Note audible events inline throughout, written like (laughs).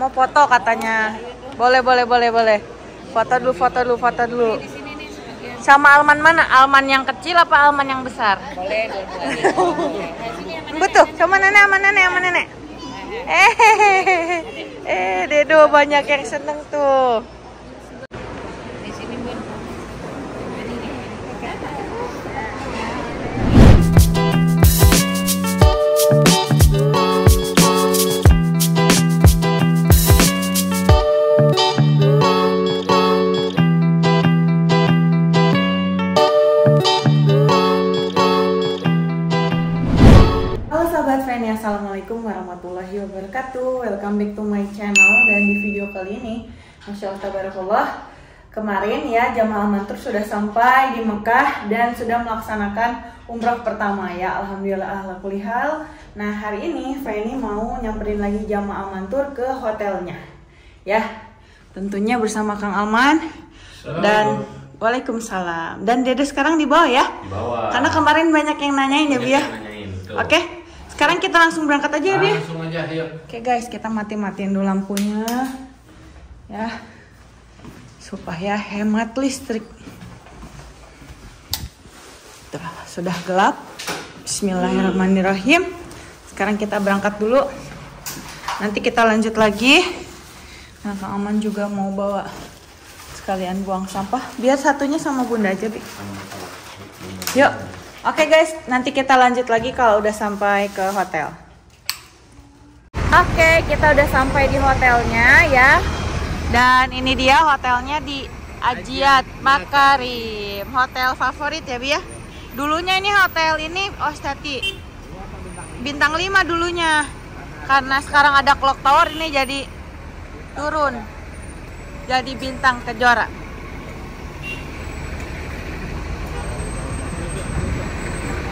mau foto katanya. Boleh, boleh, boleh, boleh. Foto dulu, foto dulu, foto dulu. Sama Alman mana? Alman yang kecil apa Alman yang besar? Boleh. (laughs) Betul, sama nenek, sama nenek, sama nenek. Eh, eh, Dedo banyak yang seneng tuh. Assalamualaikum warahmatullahi wabarakatuh. Welcome back to my channel. Dan di video kali ini Masya Allah Tabarakallah Kemarin ya jamaah mantur sudah sampai di Mekah Dan sudah melaksanakan umrah pertama ya. Alhamdulillah ala kulli hal. Nah hari ini Feni mau nyamperin lagi jamaah mantur ke hotelnya. Ya tentunya bersama Kang Alman Dan Waalaikumsalam. Dan Dede sekarang di bawah ya? Bawa. Karena kemarin banyak yang nanyain ya Bu ya? Nanyain, betul. Sekarang kita langsung berangkat aja ya, Bi. Langsung aja, yuk. Oke guys, kita mati-matiin dulu lampunya. Ya. Supaya hemat listrik. Tuh, sudah gelap. Bismillahirrahmanirrahim. Sekarang kita berangkat dulu. Nanti kita lanjut lagi. Nah, Kang Aman juga mau bawa sekalian buang sampah. Biar satunya sama Bunda aja, Bi. Yuk. Oke guys, nanti kita lanjut lagi kalau udah sampai ke hotel. Oke, kita udah sampai di hotelnya ya. Dan ini dia hotelnya di Ajiat Makarim. Hotel favorit ya, Bi ya. Dulunya ini hotel ini Ostati. Bintang 5 dulunya. Karena sekarang ada clock tower ini jadi turun. Jadi bintang kejora.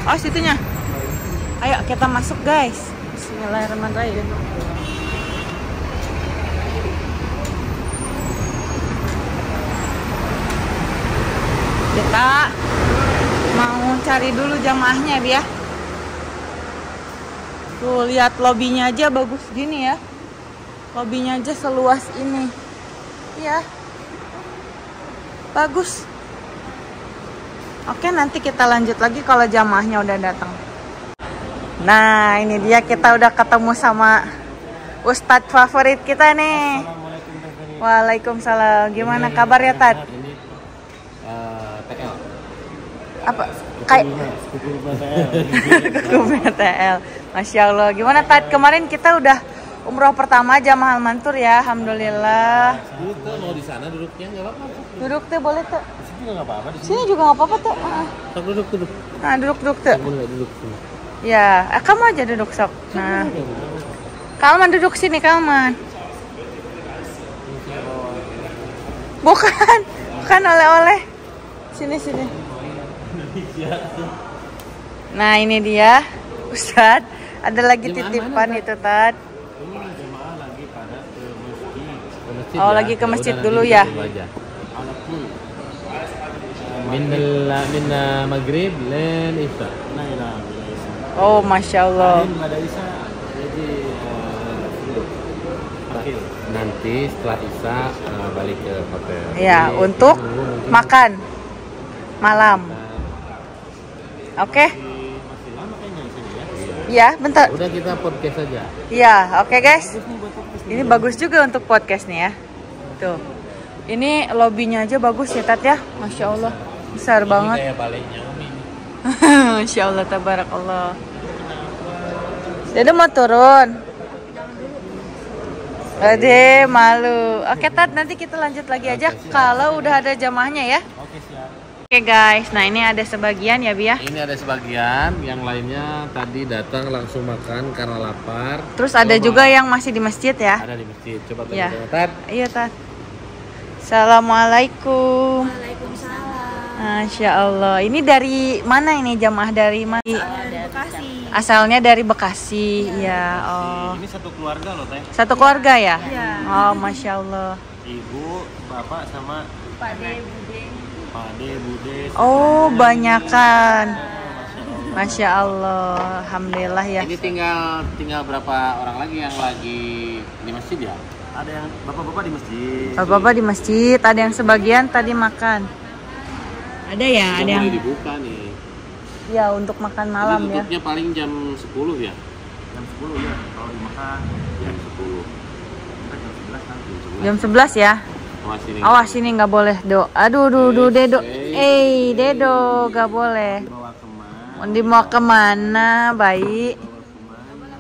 Oh situnya. Ayo kita masuk guys. Bismillahirrahmanirrahim. Kita mau cari dulu jamaahnya ya. Tuh lihat lobbynya aja bagus gini ya. Lobbynya aja seluas ini. Iya. Bagus. Oke, nanti kita lanjut lagi kalau jamaahnya udah datang. Nah, ini dia kita udah ketemu sama Ustadz favorit kita nih. Waalaikumsalam. Gimana kabar ya, Tad? Ini eh, TL. Apa? Kayak Kuku BTL. Masya Allah. Gimana, Tad? Kemarin kita udah umroh pertama jamaah Mantur ya. Alhamdulillah. Duduk tuh, mau di sana duduknya nggak apa-apa. Duduk tuh boleh tuh. Nggak apa-apa. Di Sini juga nggak apa-apa tuh. Ah. Sok duduk duduk. Nah, duduk-duduk tuh. Kamu nggak duduk sini. Ya, eh, kamu aja duduk sok. Nah, Kalman duduk sini, Kalman. Bukan, bukan oleh-oleh. Sini sini. Nah ini dia, Ustad. Ada lagi titipan itu Tad. Ke masjid Oh, ya. lagi ke Ya masjid dulu ya. Min al- min maghrib len isya. Oh masya Allah. Nanti setelah isya uh, balik ke hotel. Ya, Jadi, untuk mungkin makan malam. Oke? Ya, bentar. Udah kita podcast aja. Iya, oke guys. Ini bagus juga untuk podcast nih ya. Tuh. Ini lobbynya aja bagus ya Tat ya. Masya Allah. Besar Ini banget. kayak baliknya Umi. (laughs) Masya Allah, tabarakallah. Dede mau turun. Ade malu. Oke Tat, nanti kita lanjut lagi aja kalau udah ada jamaahnya ya. Oke siap. Oke guys, nah ini ada sebagian ya Bi ya. Ini ada sebagian, yang lainnya tadi datang langsung makan karena lapar. Terus ada Coba. juga yang masih di masjid ya. ada di masjid. Coba tanya Ya. Tat. Iya Tat. Assalamualaikum. Masya Allah. Ini dari mana ini jamaah dari mana? Bekasi. Asalnya dari Bekasi. Ya. Oh. Ini satu keluarga loh teh. Satu keluarga ya? Iya. Oh, masya Allah. Ibu, bapak sama Pak De Bude. Pak Ade, Bude. Oh, banyakan. Masya Allah. Alhamdulillah ya. Ini tinggal tinggal berapa orang lagi yang lagi di masjid ya Ada yang bapak-bapak di masjid. Bapak-bapak di masjid, ada yang sebagian tadi makan. Ada ya, Udah ada yang dibuka nih ya untuk makan Ini malam ya. tutupnya paling jam 10 ya Jam 10 ya. Kalau di Mekah jam 10 kita jam 11 kan. Jam 11 ya. awas ini Awas ini nggak boleh do. Aduh, duh, duh, dedo. eh. Dedo, nggak boleh. Bawa ke mana? Mau mau ke mana, bayi?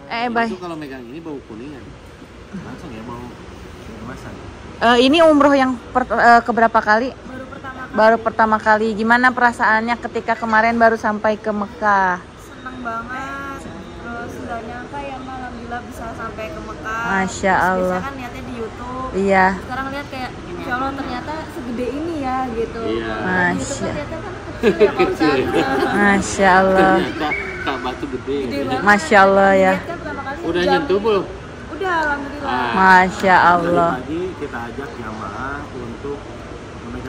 Eh, bayi. itu kalau megang ini bau kuningan Langsung ya mau kemasan. Eh, ini umroh yang per- eh, keberapa kali? Baru pertama kali. Gimana perasaannya ketika kemarin baru sampai ke Mekah? senang banget terus nggak nyangka ya Mbak, alhamdulillah bisa sampai ke Mekah Masya Terus Allah. biasanya kan lihatnya di YouTube Iya. sekarang lihat kayak Insya Allah ternyata segede ini ya gitu Iya. YouTube Masya. kan kan kecil ya Masya Allah. ternyata Ka'bah tuh gede gede banget Masya Allah ya. Kan udah jam- nyentuh belum udah alhamdulillah Ah. Masya Allah. Tadi kita ajak jamaah untuk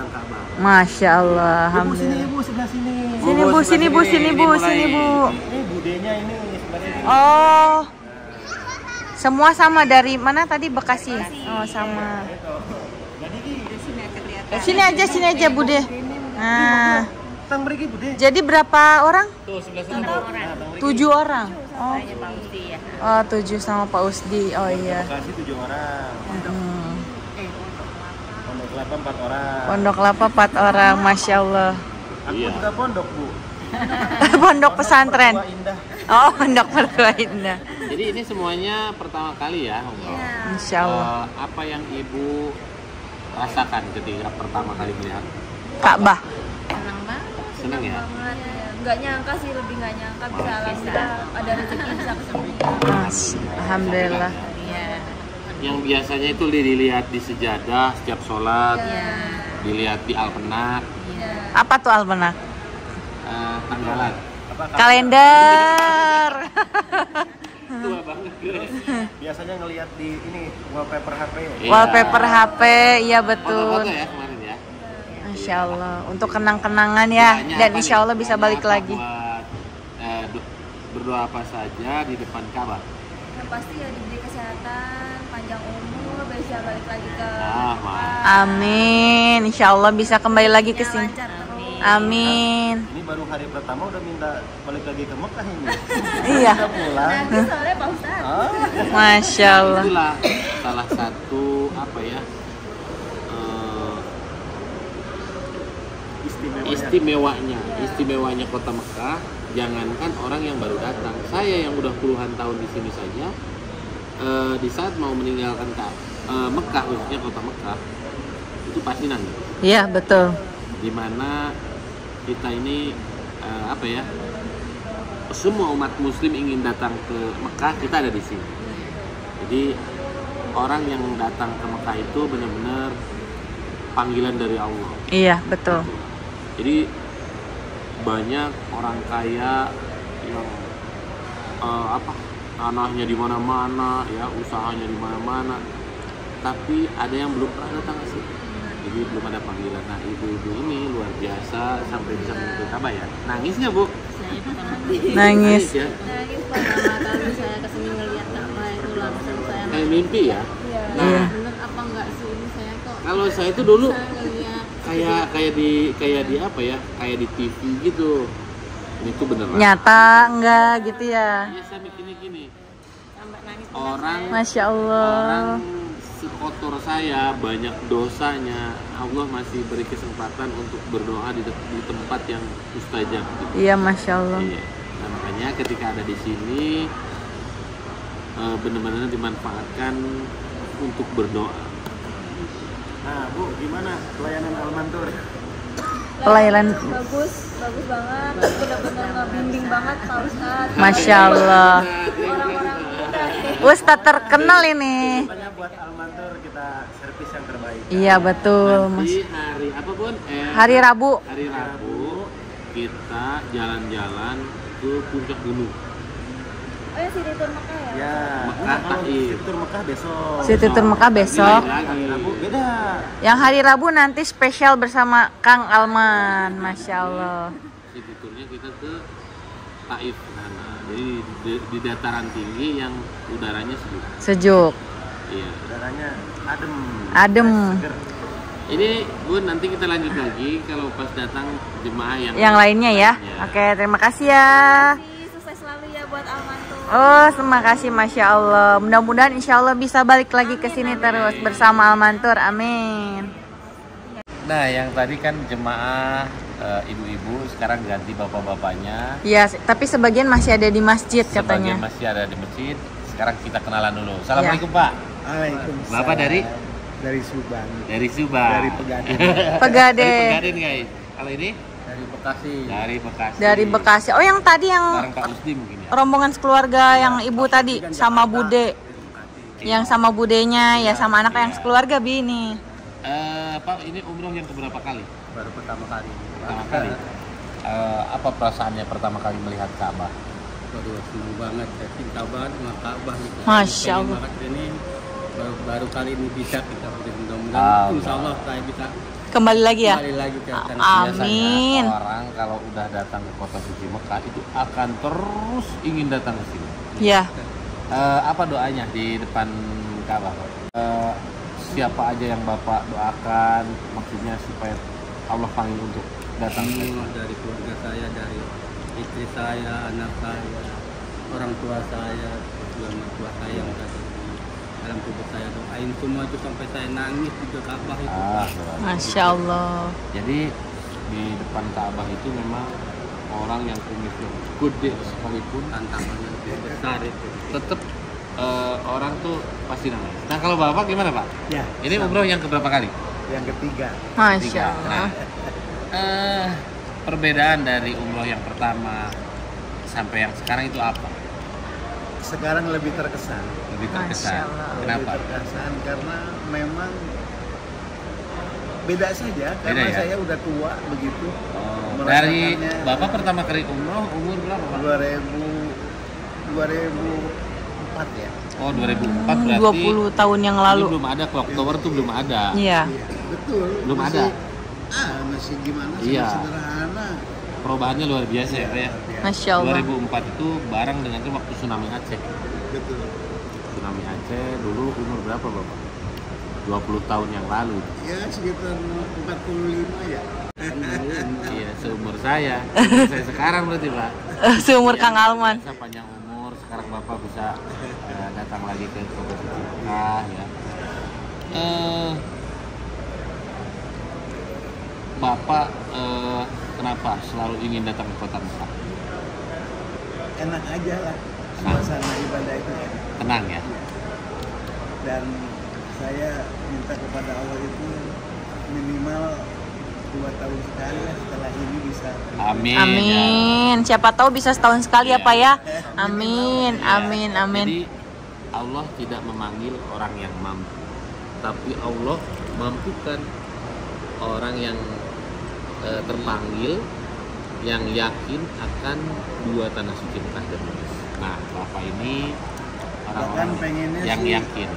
Ka'bah. Masya Allah. Ibu sini Alhamdulillah. ibu sebelah sini. Sini bu, sini bu, sini bu, sini bu. Ini budenya ini sebelah sini. Oh. Semua sama dari mana tadi Bekasi? Oh, sama. Sini aja, sini aja Bude. Nah, Tang beri bude. jadi berapa orang? sana Tujuh orang. Oh, ya. oh tujuh sama Pak Usdi. Oh iya. Kasih tujuh orang. Hmm. Pondok kelapa empat orang. Pondok Kelapa empat orang, masya Allah. Aku Iya. juga pondok bu. (laughs) Pondok pesantren. Indah. Oh, Pondok Mertua Indah. jadi ini semuanya pertama kali ya umroh Insya Allah. Eh, apa yang ibu rasakan ketika pertama kali melihat Ka'bah. Senang banget. senang ya banget ya. nggak nyangka sih lebih nggak nyangka bisa alhamdulillah ada rezeki bisa Masya- Alhamdulillah. Yang biasanya itu dilihat di sejadah setiap sholat dilihat di alpenak Apa tuh Almanak? eh, tanggalan Apa Kalender. (laughs) tua banget guys biasanya ngelihat di ini wallpaper HP. Iya. Wallpaper HP, iya betul. foto-foto ya kemarin ya Masya Allah, untuk kenang-kenangan ya, dan insya? Allah bisa balik lagi. buat, eh, do- berdoa apa saja di depan Ka'bah yang pasti ya diberi kesehatan panjang umur bisa balik lagi ke Ah, mantap. Amin, insya Allah bisa kembali lagi ke Ya, sini. Amin. Ini baru hari pertama udah minta balik lagi ke Mekah ini. (laughs) Iya, Udah pulang. Pak Ustadz Ah, Masya Allah. itulah salah satu apa ya eh, istimewa. istimewanya istimewanya kota Mekah jangankan orang yang baru datang saya yang udah puluhan tahun di sini saja eh, di saat mau meninggalkan Ka- eh, Mekah khususnya kota Mekah itu pasti nangis Iya betul. di mana kita ini eh, apa ya semua umat muslim ingin datang ke Mekah kita ada di sini jadi orang yang datang ke Mekah itu benar-benar panggilan dari Allah Iya betul. jadi banyak orang kaya yang eh, apa tanahnya di mana-mana ya usahanya di mana-mana. Tapi ada yang belum pernah datang ke sini jadi belum ada panggilan. Nah ibu-ibu ini luar biasa sampai bisa menyentuh Ka'bah ya. Nangis nggak bu? Saya pertama Nangis. ya? Nangis pertama kali saya ke sini ngeliat Ka'bah itu langsung saya kayak mimpi ya? Iya. nah bener apa enggak sih ini saya kok? Kalau saya itu dulu saya kayak kayak di kayak di apa ya? Kayak di TV gitu ini tuh beneran Nyata enggak gitu ya. Iya saya gini orang Masya Allah. orang sekotor saya banyak dosanya Allah masih beri kesempatan untuk berdoa di, di tempat yang mustajab gitu. Iya Masya Allah. Iya. Nah, makanya ketika ada di sini eh, benar-benar dimanfaatkan untuk berdoa. Nah, Bu, gimana pelayanan Almantur? Pelayanan bagus bagus banget benar-benar ngebimbing banget Pak Ustadz Masya Allah. orang-orang Ustadz terkenal ini. Pokoknya buat Almantur kita servis yang terbaik. Iya betul Mas. Hari apa pun eh, Hari Rabu. hari Rabu kita jalan-jalan ke puncak gunung. Oh ya City Tour Mekah ya Ya, Mekah, kalau Mekah besok. Situ Tur Mekah besok. Hari. Rabu beda. Yang hari Rabu nanti spesial bersama Kang Alman. Masya Allah. City tournya kita ke Taif sana. Jadi di, di dataran tinggi yang udaranya sejuk. Sejuk. Iya. udaranya adem Adem. seger. Ini Bun nanti kita lanjut lagi kalau pas datang jemaah yang Yang lainnya ya. lainnya. Oke, terima kasih ya. Oh, terima kasih Masya Allah. Mudah-mudahan Insya Allah bisa balik lagi ke sini terus bersama Almantur. Amin. Nah, yang tadi kan jemaah eh, ibu-ibu sekarang ganti bapak-bapaknya. Ya, tapi sebagian masih ada di masjid Sebagian katanya. masih ada di masjid. Sekarang kita kenalan dulu. Assalamualaikum Pak. Waalaikumsalam. Bapak dari? dari Subang Dari Subang. Dari Pegadaian. Pegade (laughs) Dari Pegadaian guys. Kalau ini Bekasi dari Bekasi. dari Bekasi. Oh, yang tadi yang Bareng Pak Usdi mungkin ya. rombongan sekeluarga yang ibu tadi sama bude. Yang sama budenya ya sama anak yang sekeluarga bi ini. Eh, Pak, ini umroh yang keberapa kali? baru pertama kali Pertama kali. Eh, apa perasaannya pertama kali melihat Ka'bah? Waduh, sungguh banget. Saya cinta banget sama Ka'bah nih. Masya Allah. banget ini baru, baru kali ini bisa kita mudah-mudahan Allah. insya Allah saya bisa Kembali lagi ya. kembali lagi ke tanah suci. Amin. Biasanya orang kalau udah datang ke kota suci Mekah itu akan terus ingin datang ke sini. Ya. Eh, apa doanya di depan Ka'bah? Eh, siapa aja yang Bapak doakan maksudnya supaya Allah panggil untuk datang ke Semua sini? dari keluarga saya, dari istri saya, anak saya, orang tua saya, juga mertua saya yang di dalam tubuh saya doain semua itu sampai saya nangis di Ka'bah itu. Ah. Masya Allah. Jadi di depan Ka'bah itu memang orang yang kumisnya gede sekalipun Tantangannya lebih besar itu. tetap eh, orang tuh pasti nangis. Nah kalau bapak gimana pak? ya Ini sama. umroh yang keberapa kali? yang ketiga Masya Tiga. Allah. Nah, eh, perbedaan dari umroh yang pertama sampai yang sekarang itu apa? sekarang lebih terkesan Lebih terkesan. Masya Allah. Kenapa? lebih terkesan karena memang beda saja karena ya? saya udah tua begitu Oh, dari bapak pertama kali umroh umur berapa pak? 2000 2004 ya Oh 2004 Hmm, berarti 20 tahun yang lalu. belum ada ke Oktober tuh belum ada. Iya. Iya, betul Belum Masih- ada. ah masih gimana sih Iya. sederhana Perubahannya luar biasa ya ya. Masya Allah. 2004 itu bareng dengan itu waktu tsunami Aceh. betul Tsunami Aceh dulu umur berapa bapak? 20 tahun yang lalu. ya sekitar 45 ya (laughs) Iya seumur saya. (laughs) Seumur saya sekarang berarti pak. (laughs) Seumur Kang Alman. Biasa panjang umur sekarang bapak bisa eh, datang lagi ke suci Mekah ya. Eh, bapak eh, kenapa selalu ingin datang ke kota Mekah? enak aja lah suasana ibadah itu enak Tenang ya. dan saya minta kepada Allah itu minimal dua tahun sekali lah setelah ini bisa Amin. ya. Amin. Siapa tahu bisa setahun sekali ya Iya. Pak ya. (laughs) Amin. Ya, Amin. Amin. Jadi Allah tidak memanggil orang yang mampu, tapi Allah mampukan orang yang eh, terpanggil yang yakin akan dua tanah suci Mekah dan Madinah. Bapak ini orang-orang yang sih- yakin.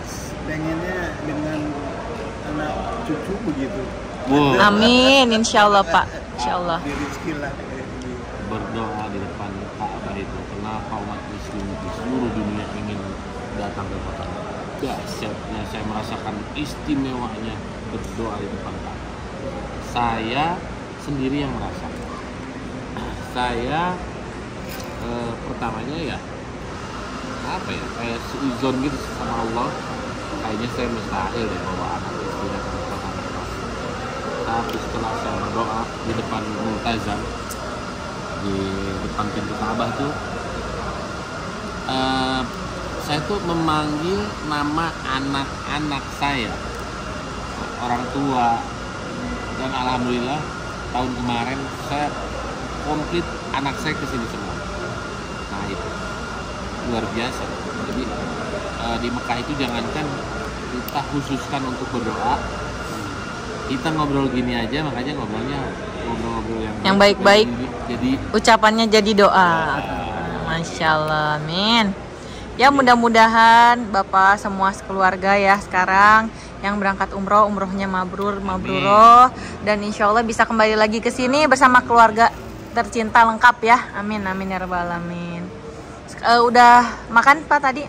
pengennya dengan anak cucu begitu Wow. Amin. Insya Allah Pak. Insya Allah. berdoa di depan Ka'bah itu kenapa umat muslim di seluruh dunia ingin datang ke kota Mekah dahsyatnya saya merasakan istimewanya berdoa di depan Ka'bah saya sendiri yang merasakan saya eh, pertamanya ya apa ya kayak seuzon gitu sama Allah. Kayaknya saya mustahil deh bawa anak istri ke kota Mekah tapi setelah saya berdoa di depan Multazam di depan pintu Ka'bah tuh eh, saya tuh memanggil nama anak-anak saya. Orang tua. Dan alhamdulillah tahun kemarin saya komplit anak saya ke sini semua. Nah itu luar biasa jadi eh, di Mekah itu jangankan kita khususkan untuk berdoa kita ngobrol gini aja makanya ngobrolnya ngobrol-ngobrol yang Yang baik-baik. jadi Ucapannya jadi doa. Masya Allah. Amin. Ya mudah-mudahan Bapak semua sekeluarga ya sekarang yang berangkat umroh umrohnya mabrur mabruroh dan insya Allah bisa kembali lagi ke sini bersama keluarga tercinta lengkap ya amin amin ya rabbal alamin Eh, udah makan pak tadi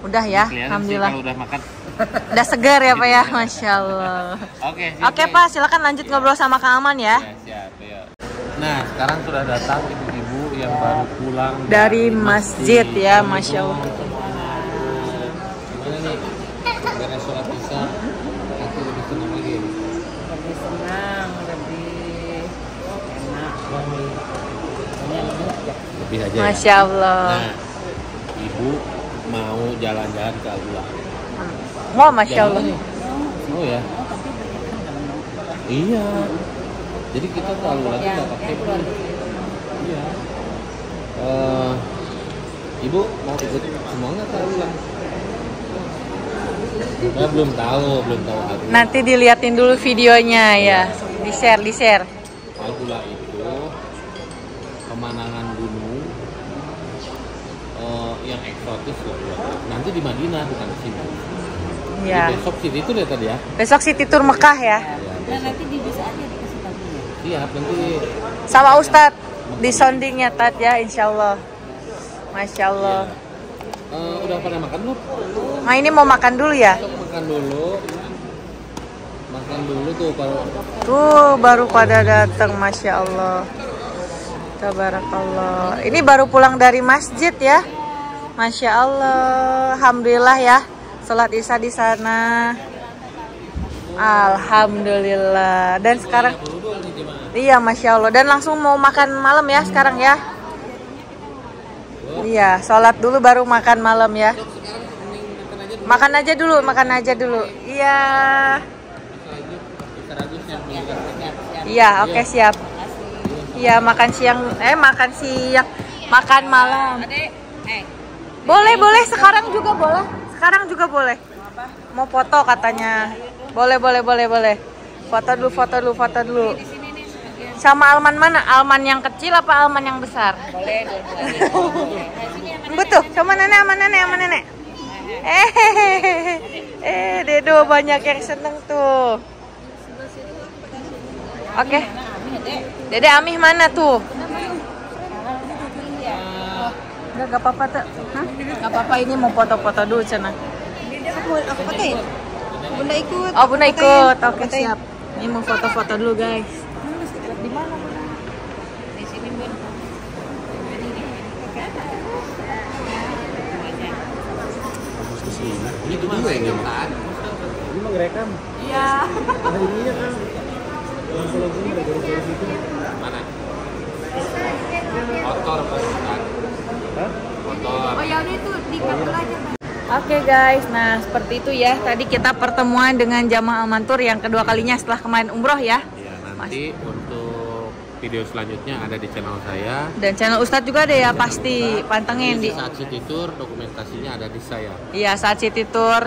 Udah ya, Kelihatan sih alhamdulillah. kalau udah makan. (laughs) Udah segar ya Pak ya, Masya Allah. Oke. Oke Pak, silakan lanjut ngobrol sama Kang Aman ya. Ya, siap, ya. Nah, sekarang sudah datang ibu-ibu yang baru pulang Dari masjid ya, Masya Allah. Gimana nih? Beres sholat aku lebih senang lagi. lebih senang lebih enak banyak Lebih aja. ya? Masya Allah. Nah, ibu mau jalan-jalan ke Agula. Wah, Masya Allah. Oh ya. Iya. Jadi kita ke Agula tuh nggak pakai bis. Iya. Eh, ibu mau ikut semua nggak ke Agula? Ya, belum tahu, belum tahu Agula. Nanti diliatin dulu videonya ya. Di share, di share. Agula itu pemandangan gunung eh, buat nanti di Madinah bukan di sini. Ya. Jadi besok sih itu deh tadi ya. Besok City Tour Mekah ya. Ya, nah besok. nanti di bisa aja dikasih tahunya Siap nanti Sama Ustadz di soundingnya Tat ya, Insya Allah. Masya Allah. Eh, udah pada makan belum? Nah ini mau makan dulu ya. Besok makan dulu. Makan dulu tuh kalau Tuh baru pada datang, Masya Allah. Tabarakallah. Ini baru pulang dari masjid ya. Masya Allah. Alhamdulillah ya. Sholat isya di sana. Alhamdulillah. Dan sekarang Iya, masya Allah. Dan langsung mau makan malam ya sekarang ya. Iya, sholat dulu baru makan malam ya. Makan aja dulu, makan aja dulu. Iya. Iya, oke siap. Iya, makan siang. Eh, makan siang, makan malam. Boleh, boleh. Sekarang juga boleh. Sekarang juga boleh. Mau foto katanya. Boleh, boleh, boleh, boleh. Foto dulu, foto dulu, foto dulu. Sama Alman mana? Alman yang kecil apa Alman yang besar? Boleh, (laughs) Betul, sama nenek, sama nenek, sama nenek. Eh, eh, Dedo banyak yang seneng tuh. Oke. Dede Amih mana tuh? Enggak, gak apa-apa tuh. Hah? Gak apa-apa ini mau foto-foto dulu cina. Aku pakai. Bunda ikut. Oh bunda ikut, oke siap. Ini mau foto-foto dulu guys. ini tuh juga ini kan. Ini mau ngerekam. Iya. (laughs) Nah ininya kan. Yang kalau gini udah garis-garis itu. Mana? Kotor kan. Hah? Oh ya udah itu dikat dulu aja. Oke guys, nah seperti itu ya. Tadi kita pertemuan dengan jamaah Mantur yang kedua kalinya setelah kemarin umroh ya. Ya, nanti untuk video selanjutnya ada di channel saya. Dan channel Ustadz juga ada ya pasti pantengin di. saat City Tour dokumentasinya ada di saya. Iya saat City Tour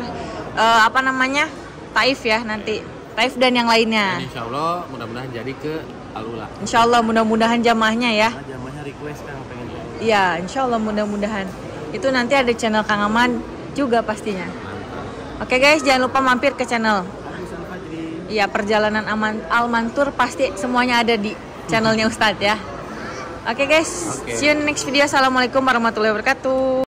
eh, apa namanya Taif ya nanti Taif dan yang Dan lainnya. insya Allah mudah-mudahan jadi ke Alula. Insya Allah mudah-mudahan jamaahnya ya. Nah, jamahnya request kan tahu. Iya Insya Allah mudah-mudahan. Itu nanti ada channel Kang Aman juga pastinya. Mantap. Oke guys jangan lupa mampir ke channel. Iya perjalanan aman Almantur pasti semuanya ada di channelnya Ustadz ya. Oke guys, Oke. see you next video. Assalamualaikum warahmatullahi wabarakatuh.